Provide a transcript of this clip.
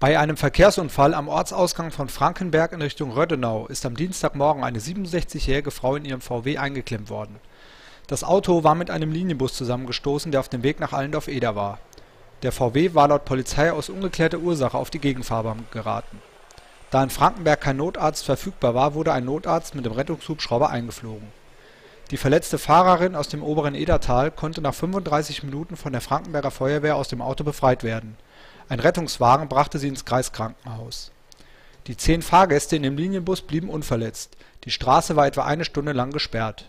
Bei einem Verkehrsunfall am Ortsausgang von Frankenberg in Richtung Rödenau ist am Dienstagmorgen eine 67-jährige Frau in ihrem VW eingeklemmt worden. Das Auto war mit einem Linienbus zusammengestoßen, der auf dem Weg nach Allendorf-Eder war. Der VW war laut Polizei aus ungeklärter Ursache auf die Gegenfahrbahn geraten. Da in Frankenberg kein Notarzt verfügbar war, wurde ein Notarzt mit dem Rettungshubschrauber eingeflogen. Die verletzte Fahrerin aus dem oberen Edertal konnte nach 35 Minuten von der Frankenberger Feuerwehr aus dem Auto befreit werden. Ein Rettungswagen brachte sie ins Kreiskrankenhaus. Die zehn Fahrgäste in dem Linienbus blieben unverletzt, die Straße war etwa eine Stunde lang gesperrt